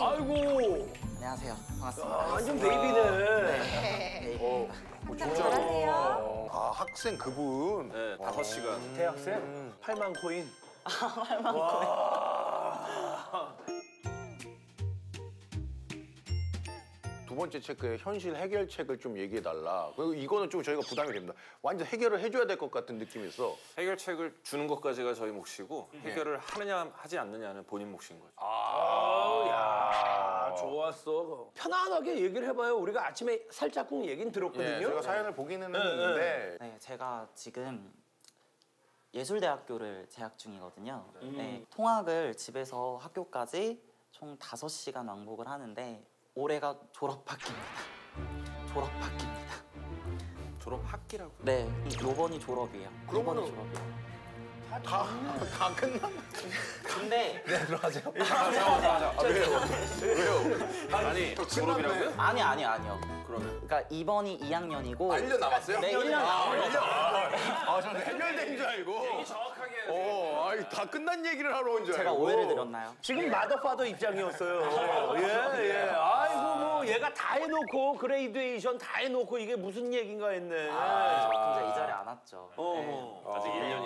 부모님. 아이고 안녕하세요. 반갑습니다. 완전 베이비네. 네. 어, 안녕하세요. 아 학생 그분. 네, 다섯 시간. 대학생 8만 코인. 두 번째 체크에 현실 해결책을 좀 얘기해 달라. 그리고 이거는 좀 저희가 부담이 됩니다. 완전 해결을 해줘야 될 것 같은 느낌이 있어. 해결책을 주는 것까지가 저희 몫이고 해결을 하느냐 하지 않느냐는 본인 몫인 거죠. 야 좋았어. 편안하게 얘기를 해봐요. 우리가 아침에 살짝쿵 얘기는 들었거든요. 예, 저희가 사연을 보기는 했는데 네, 제가 지금 예술대학교를 재학 중이거든요. 네, 통학을 집에서 학교까지 총 5시간 왕복을 하는데 올해가 졸업학기입니다. 졸업학기입니다. 졸업 학기라고. 네, 요번이 졸업이에요. 그러면은- 이번이 졸업이에요. 다, 다 끝나? 근데 아, 왜요? 왜요? 아니 졸업이라고요? 아니 아니 아니요. 그러면 그러니까 이번이 2학년이고 아, 1년 남았어요? 네, 1년 남았어요. 아, 저는 해결된 줄 알고. 정확하게 어, 아이, 다 끝난 얘기를 하러 온 줄 알고. 제가 오해를 드렸나요? 지금 mother father 입장이었어요. 예, 예. 아이고, 뭐, 얘가 다 해놓고, graduation 다 해놓고, 이게 무슨 얘긴가 했네. 아, 진짜 이 자리에 안 왔죠. 어. 아직 1년이 남은 네.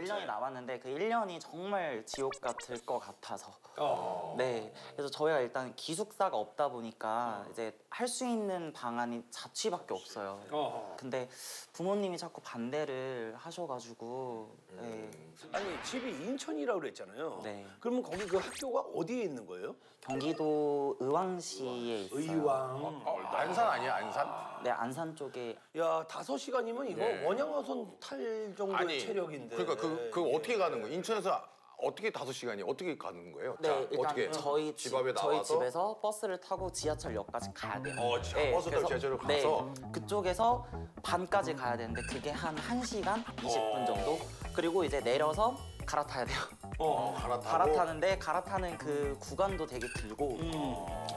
1년이 남았는데 그 1년이 정말 지옥 같을 것 같아서. 어. 네. 그래서 저희가 일단 기숙사가 없다 보니까 이제 할 수 있는 방안이 자취밖에 없어요. 어허. 근데 부모님이 자꾸 반대를 하셔가지고 네. 아니, 집이 인천이라고 그랬잖아요. 네. 그러면 거기 그 학교가 어디에 있는 거예요? 경기도 의왕시에 있어요. 의왕. 어, 안산 아니야, 안산? 네, 안산 쪽에 야, 다섯 시간이면 이거 네. 원양어선 탈 정도의 체력인데. 그러니까 그, 그 어떻게 가는 거예요? 인천에서 어떻게 다섯 시간이 어떻게 가는 거예요? 네, 자, 일단 어떻게 저희 집집 앞에 저희 나와서 집에서 버스를 타고 지하철역까지 가야 돼요. 어, 지- 버스 타고 지하철을 네, 가서? 그쪽에서 반까지 가야 되는데 그게 한 1시간 20분 정도. 그리고 이제 내려서 갈아타야 돼요. 어, 갈아타고 갈아타는데 갈아타는 그 구간도 되게 길고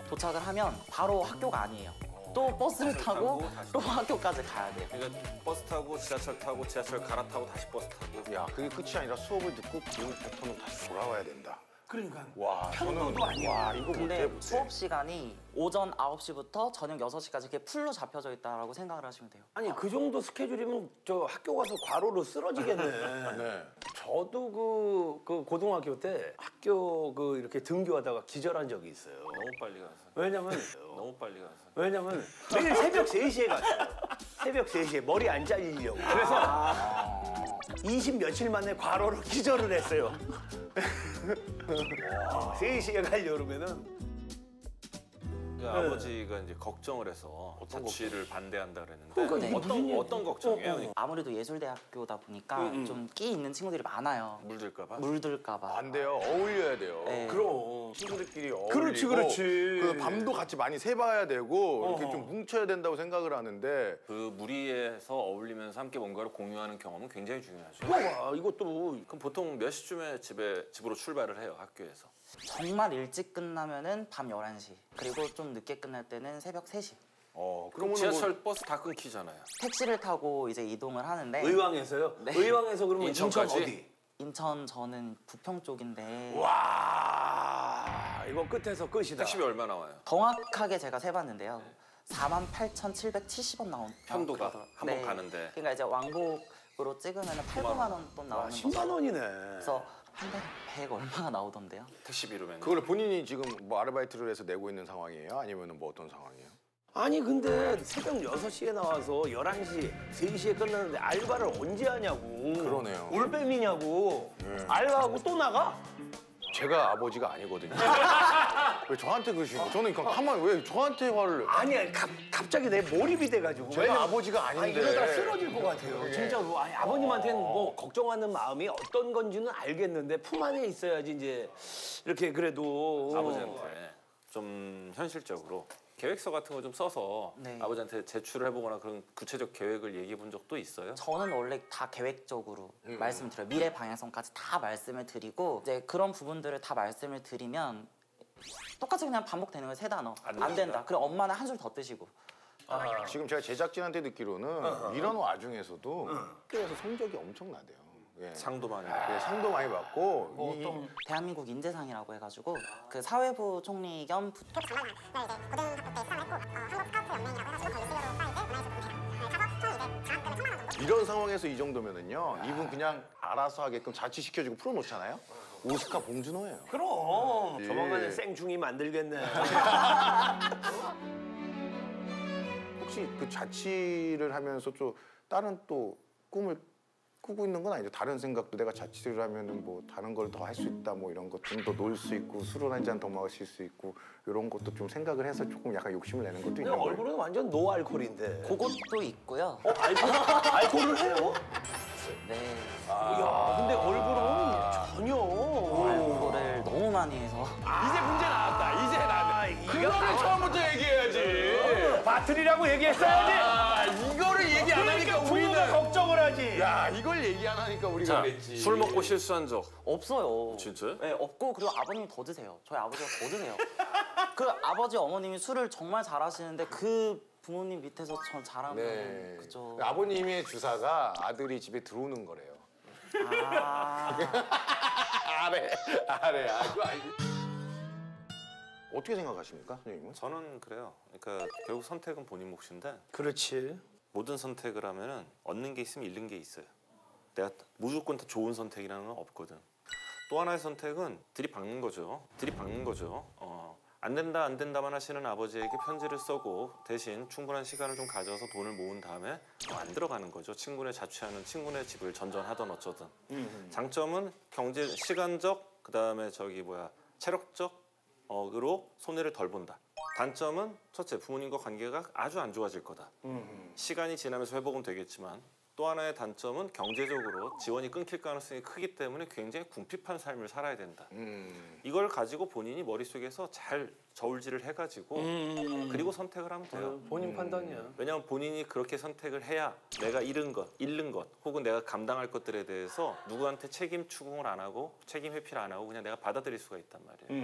도착을 하면 바로 학교가 아니에요. 또 버스를 타고 타고 또 학교까지 가야 돼요. 그러니까 버스 타고 지하철 타고 지하철 갈아타고 다시 버스 타고. 야, 그게 끝이 아니라 수업을 듣고 기운 패턴으로 다시 돌아와야 된다. 그러니까. 와, 편도도 저는 아니에요. 와, 이거 근데 못해, 못해. 수업 시간이 오전 9시부터 저녁 6시까지 이렇게 풀로 잡혀져 있다라고 생각을 하시면 돼요. 아니, 그 정도 스케줄이면 저 학교 가서 과로로 쓰러지겠네. 네. 저도 그, 그 고등학교 때 학교 그 이렇게 등교하다가 기절한 적이 있어요. 너무 빨리 가서. 왜냐면 너무 빨리 가서. 왜냐면 매일 새벽 3시에 갔어요. 새벽 3시에 머리 안 잘리려고. 그래서 20 며칠 만에 과로로 기절을 했어요. 3시에 가려고 그러 면은 그 아버지가 이제 걱정을 해서 자취를 반대한다 그랬는데 그러니까 이게 어떤 무슨 어떤 걱정이에요? 어, 어. 아무래도 예술대학교다 보니까 좀 끼 있는 친구들이 많아요. 물들까 봐. 물들까 봐. 안 돼요. 어울려야 돼요. 네. 그럼 친구들끼리 어울리고 그렇지, 그렇지. 그 밤도 같이 많이 새봐야 되고 이렇게 좀 뭉쳐야 된다고 생각을 하는데 그 무리에서 어울리면서 함께 뭔가를 공유하는 경험은 굉장히 중요하죠. 와 이것도 그럼 보통 몇 시쯤에 집에 집으로 출발을 해요 학교에서? 정말 일찍 끝나면은 밤 11시. 그리고 좀 늦게 끝날 때는 새벽 3시. 어 그럼 그러면 지하철 버스 다 끊기잖아요. 택시를 타고 이제 이동을 하는데 의왕에서요. 네. 의왕에서 그러면 인천 인천까지? 어디? 인천 저는 부평 쪽인데 와 이거 끝에서 끝이다. 택시비 얼마 나와요? 정확하게 제가 세봤는데요. 48,770원 나온 편도가 나오더라고요. 한번 가는데. 그러니까 이제 왕복으로 찍으면 8, 9만 원돈 와, 나오는 10만 거죠. 원이네. 그래서 한 달에 100 얼마가 나오던데요. 택시비로면 그걸 본인이 지금 뭐 아르바이트를 해서 내고 있는 상황이에요? 아니면 뭐 어떤 상황이에요? 아니 근데 새벽 6시에 나와서 11시, 3시에 끝나는데 알바를 언제 하냐고. 그러네요. 올빼미냐고. 네. 알바하고 또 나가? 제가 아버지가 아니거든요. 왜 저한테 그러시고 저는 그냥 가만 왜 저한테 화를 아니 갑, 갑자기 내 몰입이 돼가지고. 제가 왜냐면- 아버지가 아니 아닌데. 이러다 쓰러질 것 같아요. 예. 진짜로. 아니, 아버님한테는 뭐 걱정하는 마음이 어떤 건지는 알겠는데 품 안에 있어야지 이제 이렇게 그래도 아버지한테 좀 현실적으로 계획서 같은 거 좀 써서 네. 아버지한테 제출을 해보거나 그런 구체적 계획을 얘기해 본 적도 있어요? 저는 원래 다 계획적으로 음. 말씀드려요. 미래 방향성까지 다 말씀을 드리고 이제 그런 부분들을 다 말씀을 드리면 똑같이 그냥 반복되는 거예요. 세 단어. 안 안, 된다. 그럼 엄마는 한술 더 뜨시고. 지금 제가 제작진한테 듣기로는 이런 와중에서도 학교에서 성적이 엄청나대요. 예. 상도 많이 예, 상도 많이 받고 이- 이- 어떤 대한민국 인재상이라고 해가지고 그 사회부 총리 겸 부- 그 장관을 이제 고등학교 때 수상을 했고 어, 한국 스카우트 연맹이라고 해가지고 거기 수료로 문화예술 총 이제 장학금을 천만 원 정도 이런 상황에서 이 정도면은요 이분 그냥 알아서 하게끔 자취시켜주고 풀어놓잖아요 오스카 봉준호예요 그럼 예. 조만간에 생중이 만들겠네. 혹시 그 자취를 하면서 또 다른 또 꿈을 꾸고 있는 건 아니죠 다른 생각도 내가 자취를 하면은 뭐 다른 걸 더 할 수 있다 뭐 이런 것 좀 더 놀 수 있고 술을 한 잔 더 마실 수 있고 이런 것도 좀 생각을 해서 조금 약간 욕심을 내는 것도 있는 거예요 얼굴은 완전 노알콜인데. 그것도 있고요. 어, 알콜, 알콜을 해요? 네. 야, 근데 얼굴은 전혀. 알코올을 너무 많이 해서 이제 문제 나왔다. 이제 나왔다. 그거를 처음부터 얘기해야지. 바틀이라고 얘기했어야지. 아, 이거를 얘기 안 하니까 부모가 우리는. 걱정을 하지. 야, 이걸 얘기 안 하니까 우리가 자, 그랬지. 술 먹고 실수한 적 없어요. 진짜요? 네, 없고 그리고 아버님이 더 드세요. 저희 아버지가 더 드세요. 그 아버지 어머님이 술을 정말 잘하시는데 그 부모님 밑에서 전 잘하면 네. 그죠. 아버님의 주사가 아들이 집에 들어오는 거래요 아, 아래 아래 아주 알고 어떻게 생각하십니까 선생님은? 저는 그래요. 그러니까 결국 선택은 본인 몫인데 그렇지. 모든 선택을 하면은 얻는 게 있으면 잃는 게 있어요. 내가 무조건 다 좋은 선택이라는 건 없거든. 또 하나의 선택은 들이박는 거죠. 들이박는 거죠. 어, 안 된다 안 된다만 하시는 아버지에게 편지를 써고 대신 충분한 시간을 좀 가져서 돈을 모은 다음에 안 들어가는 거죠. 친구네 자취하는 친구네 집을 전전하던 어쩌든. 장점은 경제 시간적 그다음에 저기 뭐야 체력적 어로 손해를 덜 본다. 단점은 첫째 부모님과 관계가 아주 안 좋아질 거다. 시간이 지나면서 회복은 되겠지만 또 하나의 단점은 경제적으로 지원이 끊길 가능성이 크기 때문에 굉장히 궁핍한 삶을 살아야 된다. 음. 이걸 가지고 본인이 머릿속에서 잘 저울질을 해가지고 그리고 선택을 하면 돼요. 본인 판단이야. 왜냐하면 본인이 그렇게 선택을 해야 내가 잃은 것, 잃는 것, 혹은 내가 감당할 것들에 대해서 누구한테 책임 추궁을 안 하고 책임 회피를 안 하고 그냥 내가 받아들일 수가 있단 말이에요.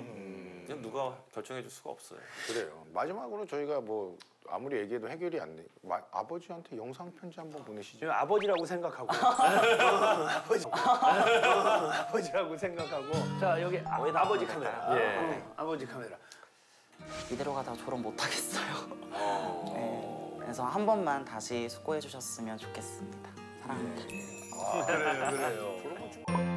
그냥 누가 결정해 줄 수가 없어요. 그래요. 마지막으로 저희가 뭐 아무리 얘기해도 해결이 안 돼. 마- 아버지한테 영상 편지 한번 보내시죠. 아버지라고 생각하고. 아버지. 아버지라고 생각하고. 자, 여기 아, 거기다 아버지 하면 카메라. 어, 아버지 카메라. 이대로 가다가 졸업 못 하겠어요. 네, 그래서 한 번만 다시 수고해 주셨으면 좋겠습니다. 사랑합니다. 그래요, 그래요.